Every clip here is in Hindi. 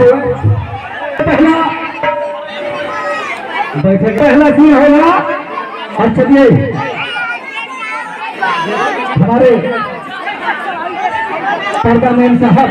पहला बैठक पहला सीन होगा और चलिए। हमारे पर्दा मैन साहब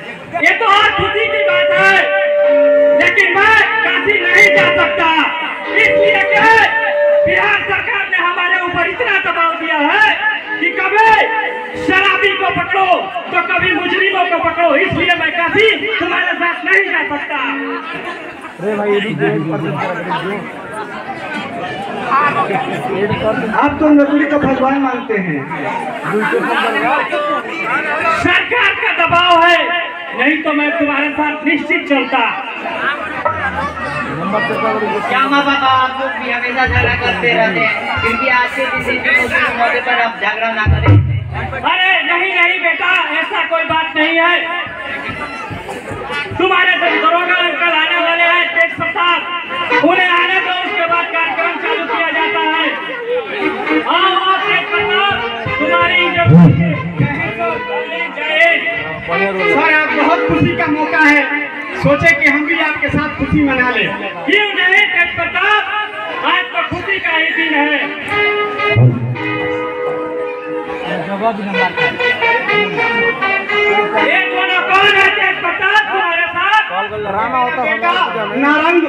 ये तो और खुशी की बात है लेकिन मैं काशी नहीं जा सकता। इसलिए कि बिहार सरकार ने हमारे ऊपर इतना दबाव दिया है कि कभी शराबी को पकड़ो तो कभी मुजरिमों को पकड़ो। इसलिए मैं काशी तुम्हारे साथ नहीं जा सकता। अरे भाई आप तो नौकरी का भगवान मानते हैं। सरकार का दबाव है। नहीं तो मैं तुम्हारे साथ निश्चित चलता। क्या माँ पापा आप लोग भी हमेशा झगड़ा करते रहते हैं फिर भी आज के किसी मौके पर आप झगड़ा ना करें। अरे नहीं नहीं बेटा ऐसा कोई बात नहीं है। तुम्हारे जो दरोगा अंकल आने वाले हैं तेज प्रताप। उन्हें आने दो उसके बाद कार्यक्रम चालू किया जाता है। आओ आओ तेज प्रताप। तुम्हारी जो। सर आप बहुत खुशी का मौका है। सोचे कि हम भी आपके साथ खुशी मना ले। क्यों नहीं प्रताप। आज तो खुशी का ही दिन है। कौन है तेज तुम्हारे साथ? नारंग।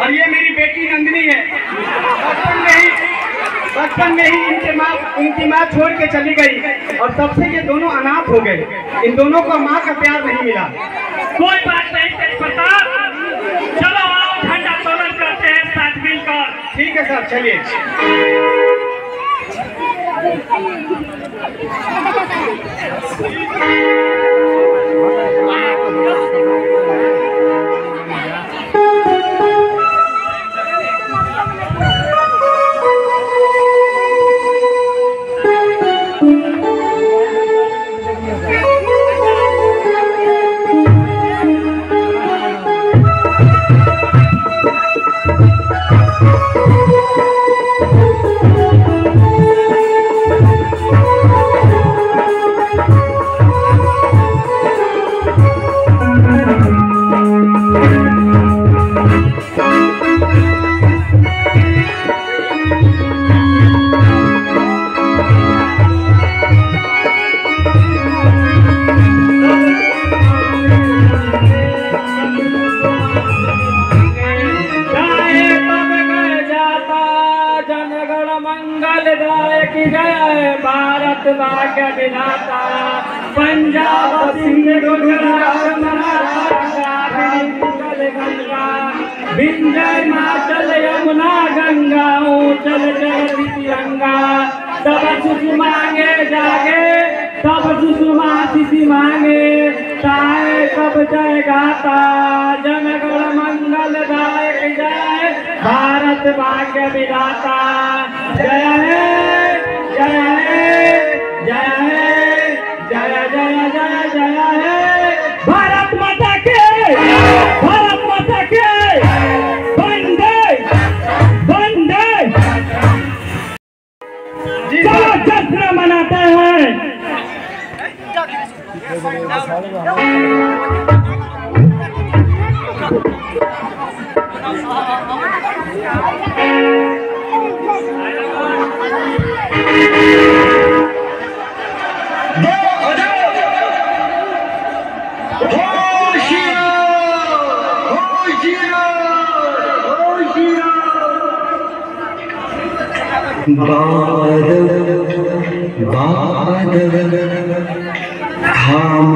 और ये मेरी बेटी नंदिनी है। बचपन में ही बचपन में ही इनके माँ उनकी माँ छोड़ के चली गई और तब से ये दोनों अनाथ हो गए। इन दोनों को माँ का प्यार नहीं मिला। कोई बात नहीं प्रताप। चलो आओ झंडा तोलन करते हैं साथ मिलकर। ठीक है सर चलिए। जय भारत भाग्य विधाता। जय हे जय हे जय हे जय जय जय जय हे। भारत माता के भारत माता के। बंदे बंदे चलो जश्न मनाते हैं। बादल बादल थाम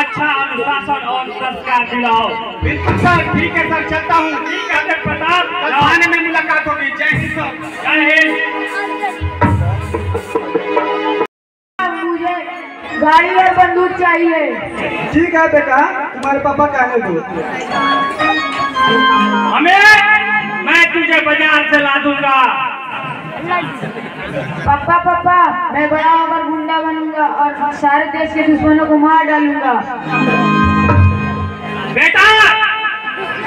अच्छा अनुशासन और संस्कार दिलाओ। बिल्कुल सर ठीक है सर चलता हूँ। ठीक है प्रताप थाने में मुलाकात होगी। जय हिंद सर जय हिंद। मुझे गाड़ी और बंदूक चाहिए। ठीक है बेटा तुम्हारे पापा कहने दो हमें मैं तुझे बाज़ार से ला दूँगा। पापा पापा मैं बड़ा होकर गुंडा बनूँगा और सारे देश के दुश्मनों को मार डालूँगा। बेटा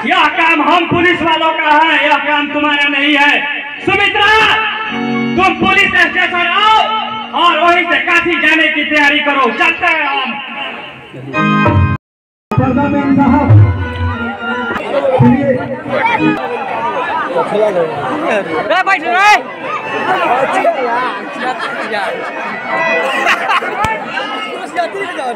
यह काम हम पुलिस वालों का है यह काम तुम्हारा नहीं है। सुमित्रा तुम पुलिस स्टेशन आओ और वहीं से काशी जाने की तैयारी करो। चलते हैं हम। परदामैन साहब सुनिए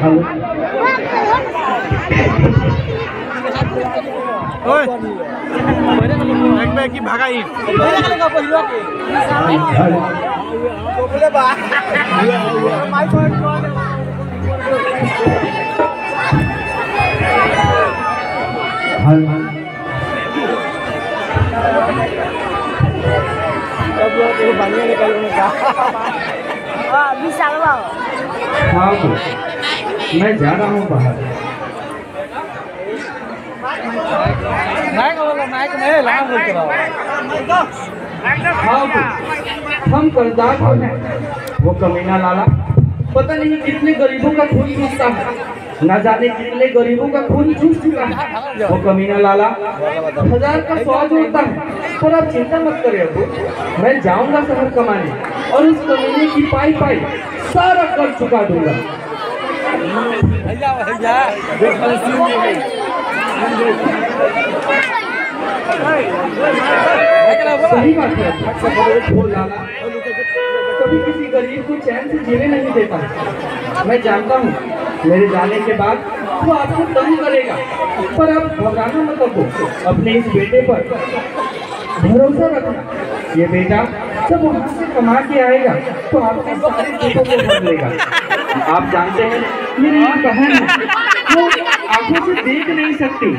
हेलो हेलो हेलो हाँ तो मैं जा रहा हूँ बाहर हाँ तो हम कर्जदार तो वो कमीना लाला पता नहीं कितने गरीबों का खून चूसता है। न जाने कितने गरीबों का खून चूस चुका है। वो कमीना लाला हज़ार का सौ जोड़ता है। पर आप चिंता मत करें अबू मैं जाऊँगा शहर कमाने और उस कमीने की पाई पाई सारा कर चुका दूँगा। सही बात है। लाला कभी किसी गरीब को चैन से जीने नहीं देता। मैं जानता हूँ, मेरे जाने के बाद वो आपको तंग करेगा। पर आप घबराना मत हो अपने इस बेटे पर भरोसा रखना। ये बेटा जब वहाँ से कमा के आएगा तो आपके सारे दुखों को भर लेगा। आप जानते हैं, मेरी बहन है। वो आँखों से देख नहीं सकती।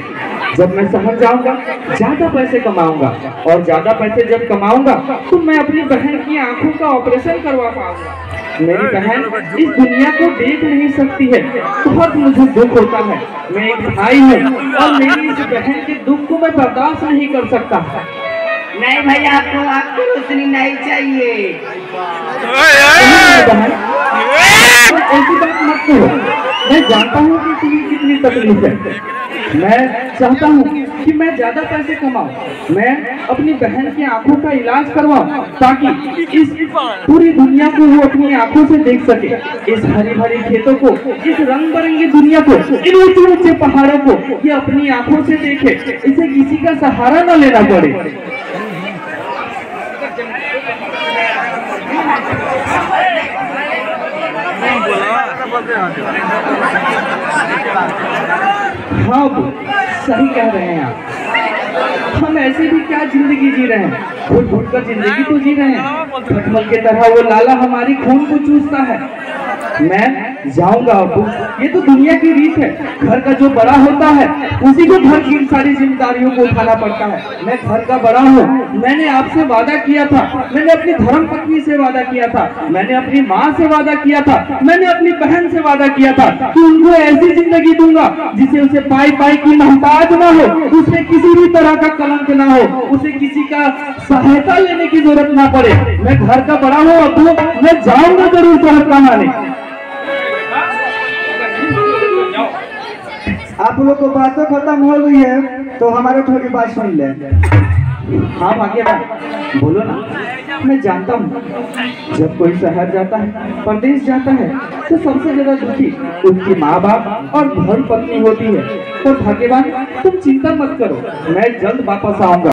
जब मैं शहर जाऊँगा ज़्यादा पैसे कमाऊँगा और ज़्यादा पैसे जब कमाऊँगा तो मैं अपनी बहन की आँखों का ऑपरेशन करवा पाऊँगा। मेरी बहन इस दुनिया को देख नहीं सकती है। बहुत मुझे दुख होता है। मैं एक भाई हूँ और मेरी इस बहन के दुख को मैं बर्दाश्त नहीं कर सकता। नहीं भाई आपको आपको रोशनी नहीं चाहिए। ऐसी बात मत करो मैं जानता हूँ कि तुम्हें कितनी तकलीफ़ है। मैं चाहता हूँ कि मैं ज़्यादा पैसे कमाऊं। मैं अपनी बहन की आँखों का इलाज करवाऊं, ताकि इस पूरी दुनिया को वो अपनी आँखों से देख सके। इस हरी भरी खेतों को, इस रंग बिरंगी दुनिया को, इन ऊँचे ऊँचे पहाड़ों को ये अपनी आँखों से देखे। इसे किसी का सहारा न लेना पड़े। हाँ सही कह रहे हैं आप। हम ऐसे भी क्या ज़िंदगी जी रहे हैं? घुट घुट कर ज़िंदगी तो जी रहे हैं। खटमल के तरह वो लाला हमारी खून को चूसता है। मैं जाऊँगा अबू ये तो दुनिया की रीत है। घर का जो बड़ा होता है, उसी को घर की सारी जिम्मेदारियों को उठाना पड़ता है। मैं घर का बड़ा हूँ। मैंने आपसे वादा किया था। मैंने अपनी धर्म पत्नी से वादा किया था। मैंने अपनी माँ से वादा किया था। मैंने अपनी बहन से वादा किया था कि उनको ऐसी ज़िंदगी दूँगा जिसे उसे पाई पाई की मोहताज ना हो, उसे किसी भी तरह का कलंक ना हो, उसे किसी का सहायता लेने की ज़रूरत ना पड़े। मैं घर का बड़ा हूँ अबू मैं जाऊँगा ज़रूर शहर कमाने आप लोग को बातें खत्म हो गई है तो हमारे थोड़ी बात सुन ले। हाँ भाग्य बोलो ना। मैं जानता हूँ। जब कोई शहर जाता है, प्रदेश जाता है तो सबसे ज़्यादा दुखी उनकी माँ बाप और घर पत्नी होती है। तो भाग्यवान, तुम चिंता मत करो। मैं जल्द वापस आऊँगा।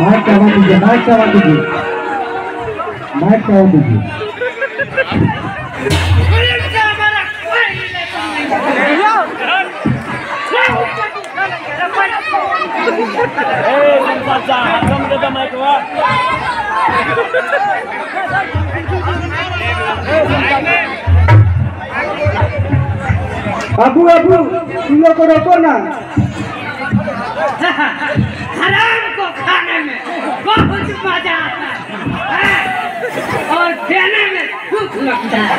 माइक का आवाज़ दीजिए माइक का आवाज़ दीजिए माइक का आवाज़ दीजिए अबू अबू तुम लोग को रोको ना हराम को में बहुत मज़ा आता है। और देने में दुख लगता है।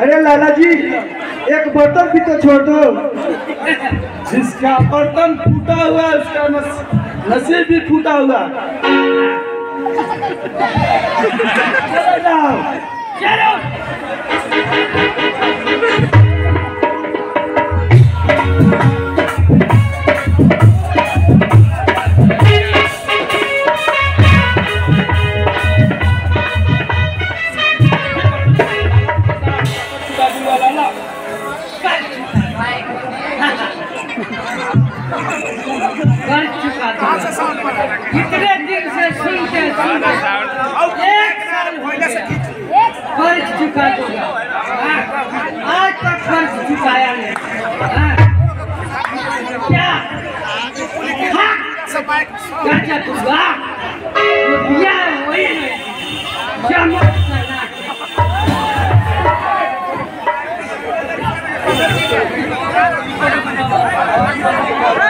अरे लाला जी एक बर्तन भी तो छोड़ दो। जिसका बर्तन फूटा हुआ उसका नसीब भी फूटा हुआ। चलो जाओ चलो कर कर्जा दूँगा वो दिया है वही नहीं जमा करना है।